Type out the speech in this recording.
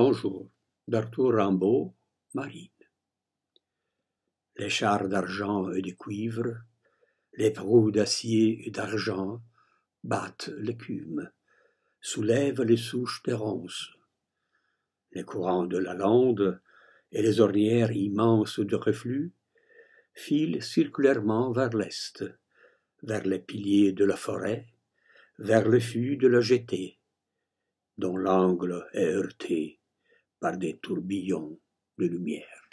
Bonjour, d'Arthur Rimbaud, Marine. Les chars d'argent et de cuivre, les proues d'acier et d'argent battent l'écume, soulèvent les souches des ronces. Les courants de la lande et les ornières immenses de reflux filent circulairement vers l'est, vers les piliers de la forêt, vers le fût de la jetée, dont l'angle est heurté par des tourbillons de lumière.